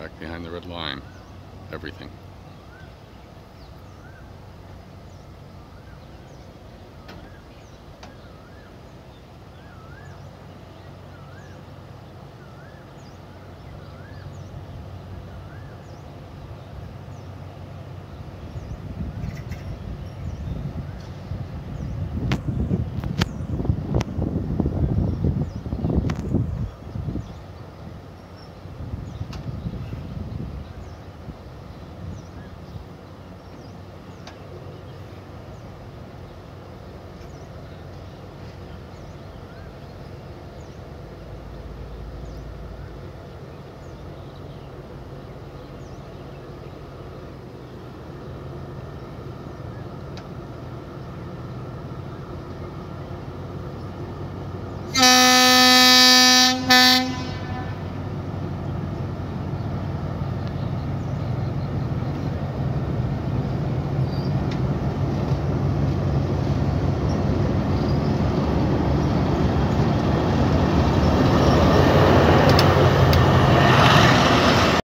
back behind the red line. Everything.